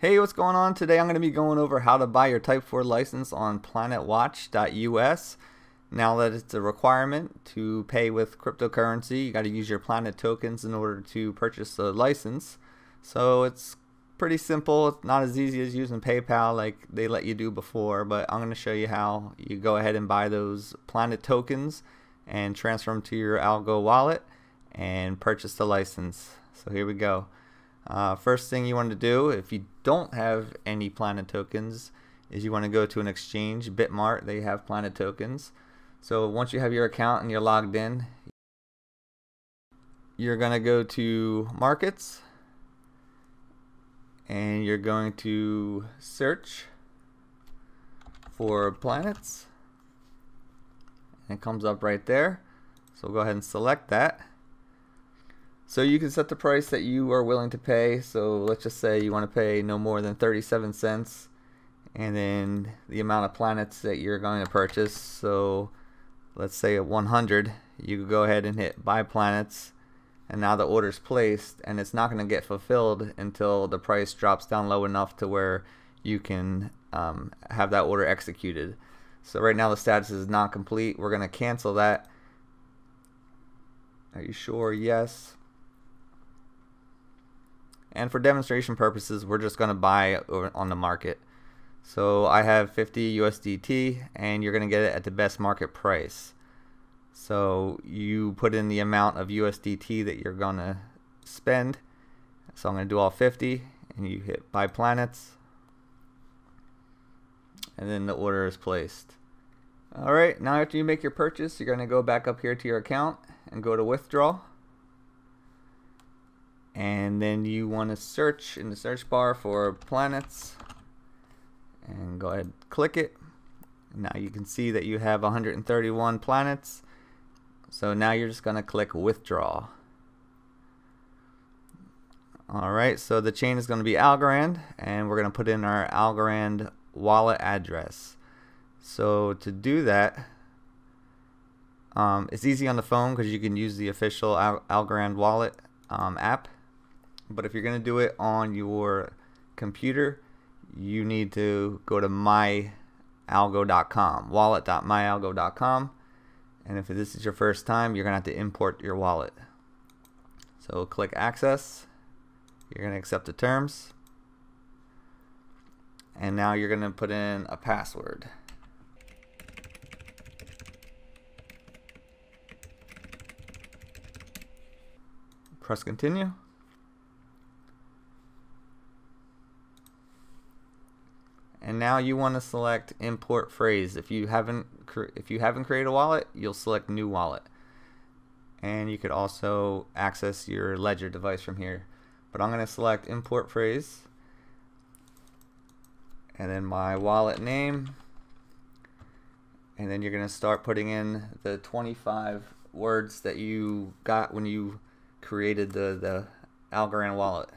Hey, what's going on? Today I'm going to be going over how to buy your Type 4 license on planetwatch.us. Now that it's a requirement to pay with cryptocurrency, you got to use your Planet tokens in order to purchase the license. So it's pretty simple. It's not as easy as using PayPal like they let you do before, but I'm going to show you how you go ahead and buy those Planet tokens and transfer them to your Algo wallet and purchase the license. So here we go. Uh, first thing you want to do if you don't have any Planet tokens is you want to go to an exchange, Bitmart, they have Planet tokens. So once you have your account and you're logged in, you're going to go to markets and you're going to search for planets. And it comes up right there. So we'll go ahead and select that so you can set the price that you are willing to pay. So let's just say you want to pay no more than 37 cents and then the amount of planets that you're going to purchase. So let's say at 100, you go ahead and hit buy planets and now the order's placed and it's not going to get fulfilled until the price drops down low enough to where you can um, have that order executed. So right now the status is not complete. We're going to cancel that. Are you sure? Yes. And for demonstration purposes, we're just going to buy on the market. So I have 50 USDT and you're going to get it at the best market price. So you put in the amount of USDT that you're going to spend. So I'm going to do all 50 and you hit buy planets. And then the order is placed. Alright, now after you make your purchase, you're going to go back up here to your account and go to withdraw and then you want to search in the search bar for planets and go ahead and click it. Now you can see that you have 131 planets. So now you're just gonna click withdraw. Alright so the chain is gonna be Algorand and we're gonna put in our Algorand wallet address. So to do that um, it's easy on the phone because you can use the official Al Algorand wallet um, app but if you're going to do it on your computer, you need to go to myalgo.com, wallet.myalgo.com. And if this is your first time, you're going to have to import your wallet. So click access. You're going to accept the terms. And now you're going to put in a password. Press continue. And now you want to select import phrase. If you haven't if you haven't created a wallet you'll select new wallet. And you could also access your ledger device from here. But I'm going to select import phrase. And then my wallet name. And then you're going to start putting in the 25 words that you got when you created the the Algorand wallet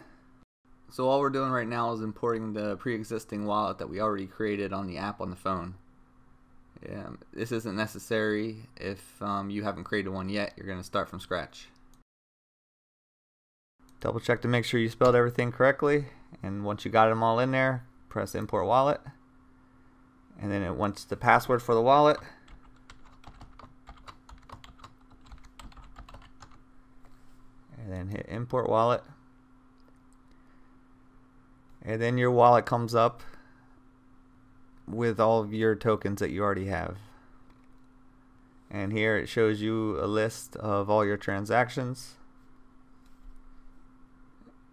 so all we're doing right now is importing the pre-existing wallet that we already created on the app on the phone. Yeah, this isn't necessary if um, you haven't created one yet. You're going to start from scratch. Double check to make sure you spelled everything correctly. And once you got them all in there, press import wallet. And then it wants the password for the wallet. And then hit import wallet and then your wallet comes up with all of your tokens that you already have. And here it shows you a list of all your transactions.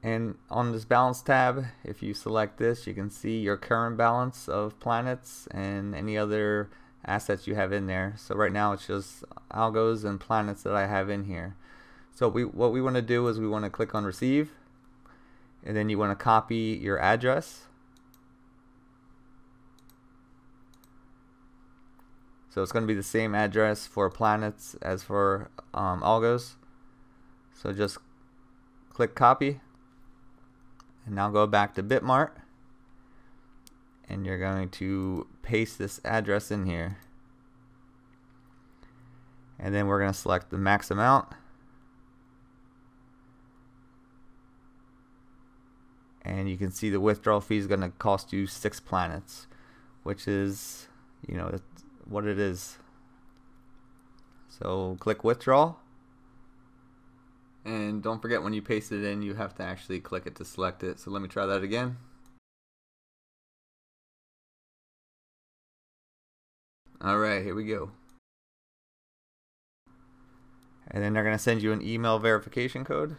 And on this balance tab if you select this you can see your current balance of planets and any other assets you have in there. So right now it's just algos and planets that I have in here. So we what we want to do is we want to click on receive and then you want to copy your address. So it's going to be the same address for planets as for um, algos. So just click copy. And now go back to Bitmart. And you're going to paste this address in here. And then we're going to select the max amount and you can see the withdrawal fee is going to cost you six planets which is you know what it is. So click withdraw. And don't forget when you paste it in you have to actually click it to select it. So let me try that again. Alright here we go. And then they're going to send you an email verification code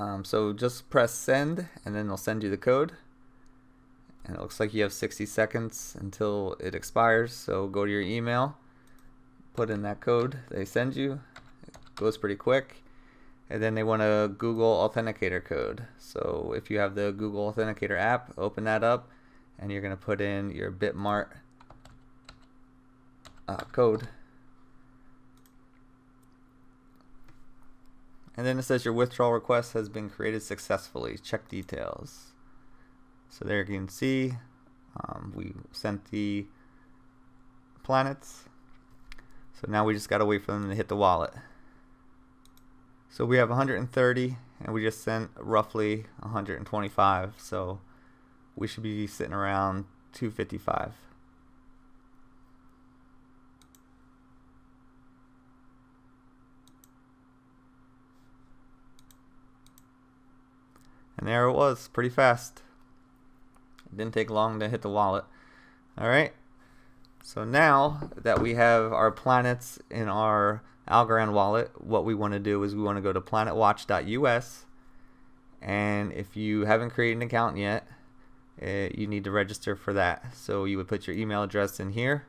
um, so just press send and then they'll send you the code. And it looks like you have 60 seconds until it expires. So go to your email, put in that code they send you. It goes pretty quick. And then they want a Google Authenticator code. So if you have the Google Authenticator app, open that up and you're going to put in your Bitmart uh, code. And then it says your withdrawal request has been created successfully. Check details. So there you can see um, we sent the planets. So now we just got to wait for them to hit the wallet. So we have 130 and we just sent roughly 125. So we should be sitting around 255. And there it was, pretty fast. It didn't take long to hit the wallet. Alright, so now that we have our planets in our Algorand wallet, what we want to do is we want to go to planetwatch.us and if you haven't created an account yet, eh, you need to register for that. So you would put your email address in here.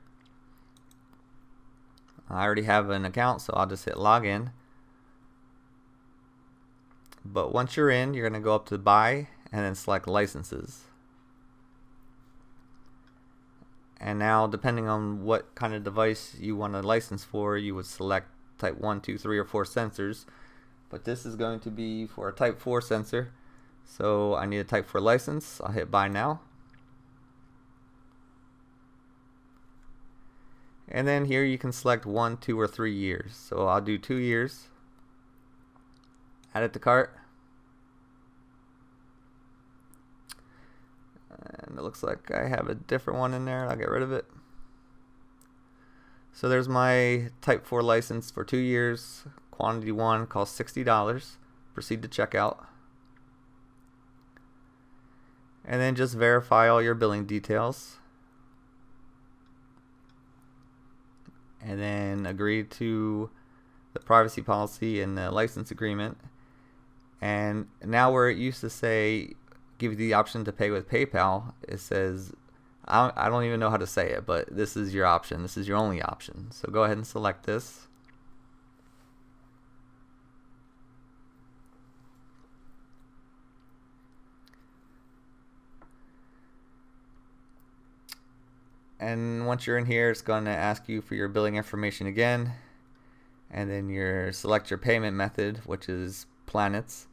I already have an account, so I'll just hit login. But once you're in, you're going to go up to buy and then select licenses. And now, depending on what kind of device you want a license for, you would select type 1, 2, 3, or 4 sensors. But this is going to be for a type 4 sensor. So I need a type 4 license. I'll hit buy now. And then here you can select 1, 2, or 3 years. So I'll do 2 years add it to cart. And it looks like I have a different one in there. I'll get rid of it. So there's my Type 4 license for two years. Quantity 1 costs $60. Proceed to checkout. And then just verify all your billing details. And then agree to the privacy policy and the license agreement and now where it used to say give you the option to pay with PayPal, it says I don't, even know how to say it, but this is your option. This is your only option. So go ahead and select this. and once you're in here it's going to ask you for your billing information again and then your select your payment method which is planets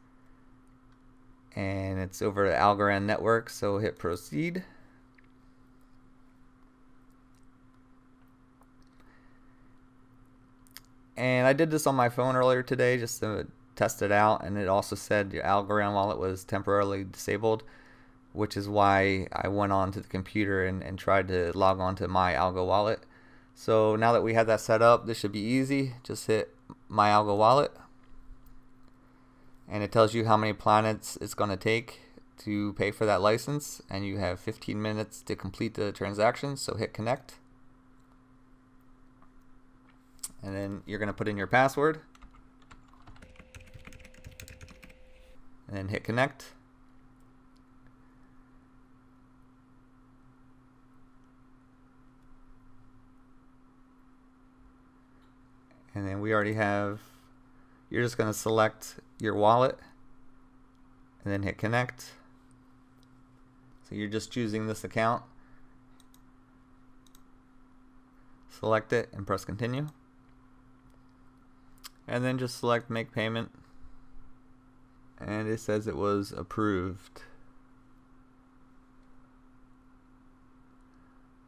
and it's over to Algorand Network so hit proceed. And I did this on my phone earlier today just to test it out and it also said your Algorand wallet was temporarily disabled which is why I went on to the computer and, and tried to log on to my Algo wallet. So now that we have that set up this should be easy. Just hit my Algo wallet and it tells you how many planets it's going to take to pay for that license and you have 15 minutes to complete the transaction so hit connect. And then you're going to put in your password. And then hit connect. And then we already have you're just going to select your wallet and then hit connect. So you're just choosing this account. Select it and press continue. And then just select make payment. And it says it was approved.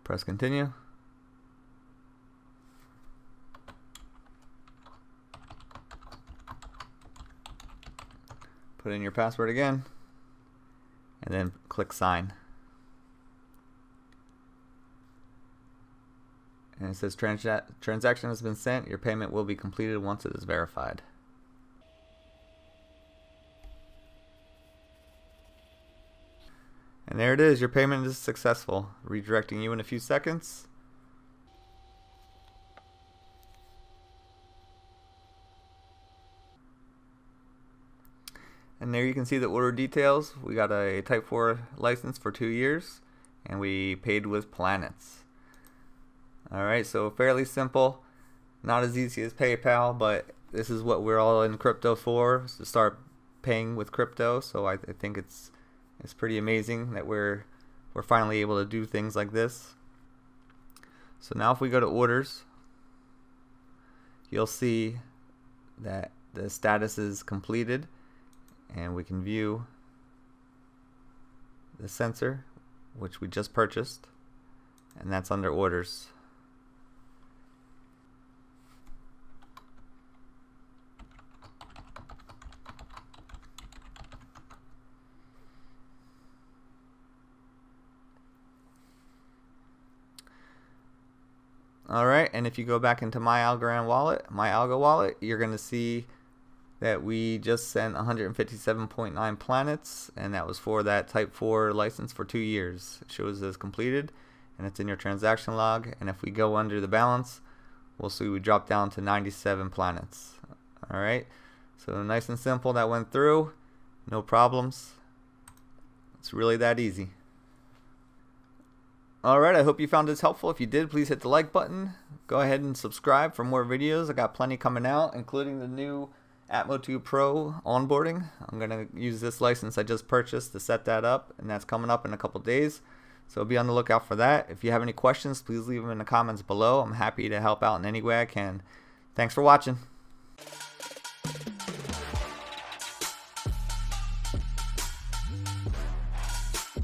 Press continue. Put in your password again. and then click sign. And it says Trans transaction has been sent. Your payment will be completed once it is verified. And there it is. Your payment is successful. Redirecting you in a few seconds. And there you can see the order details. We got a Type 4 license for two years, and we paid with planets. Alright, so fairly simple. Not as easy as PayPal, but this is what we're all in crypto for, to start paying with crypto. So I, I think it's it's pretty amazing that we're we're finally able to do things like this. So now if we go to orders, you'll see that the status is completed and we can view the sensor which we just purchased and that's under orders. Alright, and if you go back into my Algorand wallet, my Algo wallet, you're going to see that we just sent 157.9 planets, and that was for that Type 4 license for two years. It shows as completed, and it's in your transaction log. And if we go under the balance, we'll see we drop down to 97 planets. Alright, so nice and simple, that went through, no problems. It's really that easy. Alright, I hope you found this helpful. If you did, please hit the like button. Go ahead and subscribe for more videos. I got plenty coming out, including the new Atmotube Pro onboarding. I'm going to use this license I just purchased to set that up, and that's coming up in a couple days. So be on the lookout for that. If you have any questions, please leave them in the comments below. I'm happy to help out in any way I can. Thanks for watching.